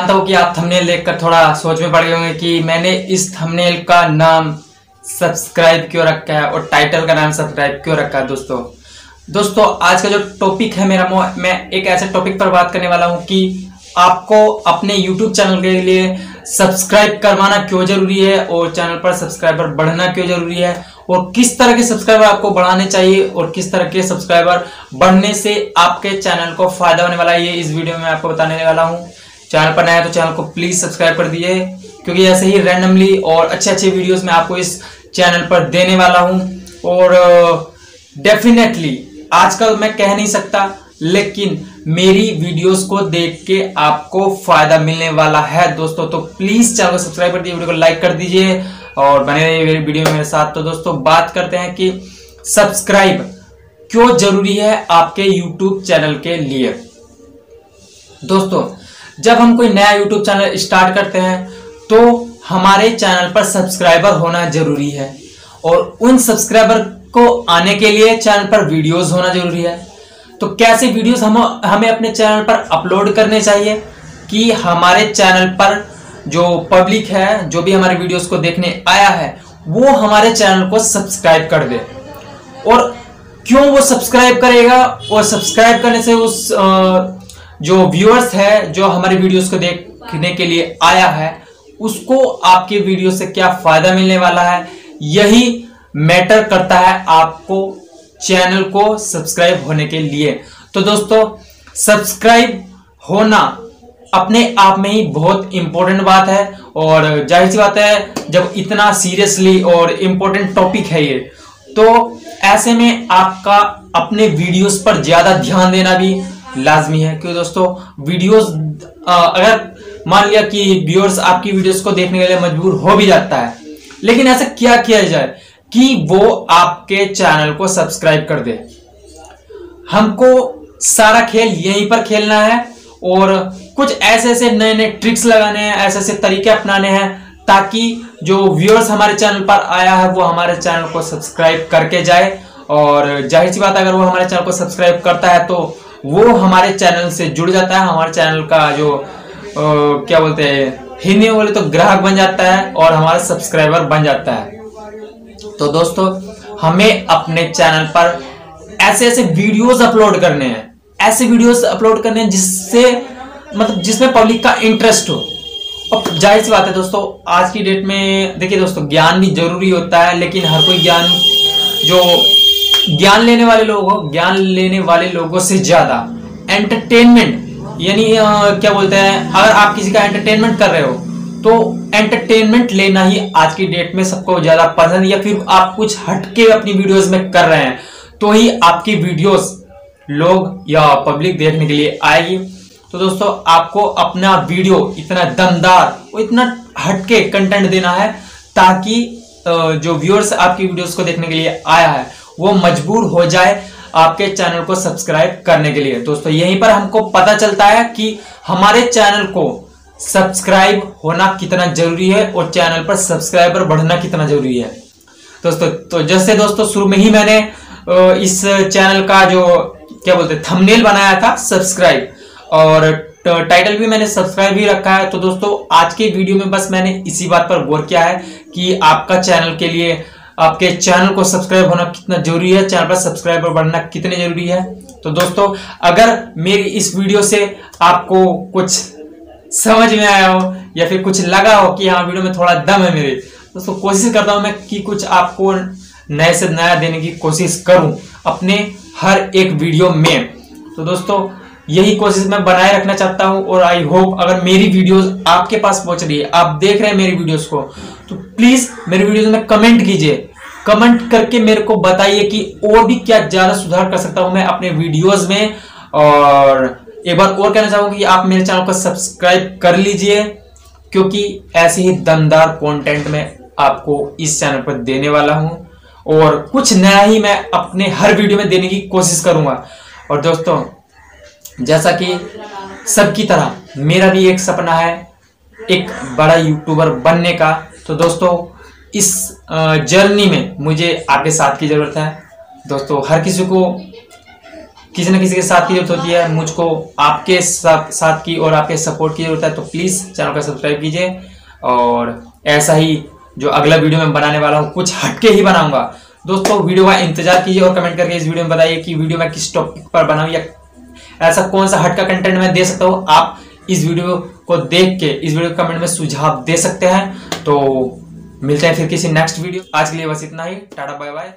जानता हूँ कि आप थंबनेल देखकर थोड़ा सोच में पड़ गए होंगे कि मैंने इस थंबनेल का नाम सब्सक्राइब क्यों रखा है और टाइटल का नाम सब्सक्राइब क्यों रखा है दोस्तों? दोस्तों, आज का जो टॉपिक है मेरा मैं एक ऐसे टॉपिक पर बात करने वाला हूँ कि आपको अपने YouTube चैनल के लिए सब्सक्राइब करवाना क्यों ज़रूरी है और चैनल पर सब्सक्राइबर बढ़ना क्यों ज़रूरी है और किस तरह के सब्सक्राइबर आपको बढ़ाने चाहिए और किस तरह के सब्सक्राइबर बढ़ने से आपके चैनल को फ़ायदा होने वाला है, ये इस वीडियो में आपको बताने वाला हूँ। चैनल पर नया तो चैनल को प्लीज़ सब्सक्राइब कर दिए क्योंकि ऐसे ही रैंडमली और अच्छे अच्छे वीडियोस में आपको इस चैनल पर देने वाला हूँ। और डेफिनेटली आजकल मैं कह नहीं सकता, लेकिन मेरी वीडियोस को देख के आपको फ़ायदा मिलने वाला है। दोस्तों तो प्लीज़ चैनल को सब्सक्राइब कर दीजिए वीडियो को लाइक कर दीजिए। और बने रहिए वीडियो में मेरे साथ। तो दोस्तों, बात करते हैं कि सब्सक्राइब क्यों ज़रूरी है आपके यूट्यूब चैनल के लिए? दोस्तों जब हम कोई नया यूट्यूब चैनल स्टार्ट करते हैं तो हमारे चैनल पर सब्सक्राइबर होना ज़रूरी है। और उन सब्सक्राइबर को आने के लिए चैनल पर वीडियोस होना ज़रूरी है। तो कैसे वीडियोस हम, हमें अपने चैनल पर अपलोड करने चाहिए कि हमारे चैनल पर जो पब्लिक है, जो भी हमारे वीडियोस को देखने आया है, वो हमारे चैनल को सब्सक्राइब कर दे। और क्यों वो सब्सक्राइब करेगा? और सब्सक्राइब करने से उस जो व्यूअर्स है, जो हमारे वीडियोस को देखने के लिए आया है, उसको आपके वीडियो से क्या फ़ायदा मिलने वाला है? यही मैटर करता है आपको चैनल को सब्सक्राइब होने के लिए। तो दोस्तों सब्सक्राइब होना अपने आप में ही बहुत इंपॉर्टेंट बात है और ज़ाहिर सी बात है, जब इतना सीरियसली और इंपॉर्टेंट टॉपिक है ये तो ऐसे में आपका अपने वीडियोस पर ज़्यादा ध्यान देना भी लाजमी है। क्योंकि दोस्तों? वीडियोस अगर मान लिया कि व्यूअर्स आपकी वीडियोस को देखने के लिए मजबूर हो भी जाता है, लेकिन ऐसा क्या किया जाए कि वो आपके चैनल को सब्सक्राइब कर दे। हमको सारा खेल यहीं पर खेलना है और कुछ ऐसे ऐसे नए नए ट्रिक्स लगाने हैं ऐसे ऐसे तरीके अपनाने हैं ताकि जो व्यूअर्स हमारे चैनल पर आया है, वो हमारे चैनल को सब्सक्राइब करके जाए। और ज़ाहिर सी बात अगर वो हमारे चैनल को सब्सक्राइब करता है तो वो हमारे चैनल से जुड़ जाता है हमारे चैनल का जो आ, क्या बोलते हैं हिंदी बोले तो ग्राहक बन जाता है और हमारा सब्सक्राइबर बन जाता है। तो दोस्तों हमें अपने चैनल पर ऐसे ऐसे वीडियोस अपलोड करने हैं। ऐसे वीडियोस अपलोड करने हैं जिससे मतलब जिसमें पब्लिक का इंटरेस्ट हो। अब ज़ाहिर सी बात है दोस्तों आज की डेट में देखिए दोस्तों ज्ञान भी ज़रूरी होता है लेकिन हर कोई ज्ञान जो ज्ञान लेने वाले लोग, ज्ञान लेने वाले लोगों से ज़्यादा। एंटरटेनमेंट यानी क्या बोलते हैं, अगर आप किसी का एंटरटेनमेंट कर रहे हो तो एंटरटेनमेंट लेना ही आज की डेट में सबको ज़्यादा पसंद, या फिर आप कुछ हटके अपनी वीडियोस में कर रहे हैं तो ही आपकी वीडियोस लोग या पब्लिक देखने के लिए आएगी। तो दोस्तों, आपको अपना वीडियो इतना दमदार और इतना हटके कंटेंट देना है, ताकि जो व्यूअर्स आपकी वीडियोस को देखने के लिए आया है वो मजबूर हो जाए आपके चैनल को सब्सक्राइब करने के लिए। दोस्तों, यहीं पर हमको पता चलता है कि हमारे चैनल को सब्सक्राइब होना कितना ज़रूरी है और चैनल पर सब्सक्राइबर बढ़ना कितना ज़रूरी है। दोस्तों तो जैसे दोस्तों, शुरू में ही मैंने इस चैनल का जो, क्या बोलते थंबनेल बनाया था सब्सक्राइब और टाइटल भी मैंने सब्सक्राइब ही रखा है। तो दोस्तों, आज के वीडियो में बस मैंने इसी बात पर गौर किया है कि आपका चैनल के लिए आपके चैनल को सब्सक्राइब होना कितना ज़रूरी है, चैनल पर सब्सक्राइबर बढ़ना कितने ज़रूरी है? तो दोस्तों, अगर मेरी इस वीडियो से आपको कुछ समझ में आया हो या फिर कुछ लगा हो कि हाँ वीडियो में थोड़ा दम है मेरे, दोस्तों, कोशिश करता हूँ मैं कि कुछ आपको नए से नया देने की कोशिश करूँ अपने हर एक वीडियो में। तो दोस्तों, यही कोशिश मैं बनाए रखना चाहता हूँ और आई होप अगर मेरी वीडियोस आपके पास पहुँच रही है, आप देख रहे हैं मेरी वीडियोस को तो प्लीज़ मेरी वीडियोस में कमेंट कीजिए। कमेंट करके मेरे को बताइए कि और भी क्या ज़्यादा सुधार कर सकता हूँ मैं अपने वीडियोस में। और एक बार और कहना चाहूँगा कि आप मेरे चैनल को सब्सक्राइब कर लीजिए, क्योंकि ऐसे ही दमदार कंटेंट में आपको इस चैनल पर देने वाला हूँ। और कुछ नया ही मैं अपने हर वीडियो में देने की कोशिश करूँगा। और दोस्तों, जैसा कि सबकी तरह मेरा भी एक सपना है, एक बड़ा यूट्यूबर बनने का। तो दोस्तों इस जर्नी में मुझे आपके साथ की ज़रूरत है। दोस्तों, हर किसी को, किसी न किसी के साथ की ज़रूरत होती है। मुझको आपके साथ साथ की और आपके सपोर्ट की ज़रूरत है तो प्लीज़ चैनल को सब्सक्राइब कीजिए। और ऐसा ही जो अगला वीडियो मैं बनाने वाला हूँ, कुछ हटके ही बनाऊँगा। दोस्तों वीडियो का इंतज़ार कीजिए और कमेंट करके इस वीडियो में बताइए कि वीडियो मैं किस टॉपिक पर बनाऊँ या ऐसा कौन सा हटका कंटेंट मैं दे सकता हूँ। आप इस वीडियो को देख के, इस वीडियो कमेंट में सुझाव दे सकते हैं। तो मिलते हैं फिर किसी नेक्स्ट वीडियो आज के लिए बस इतना ही। Tata bye bye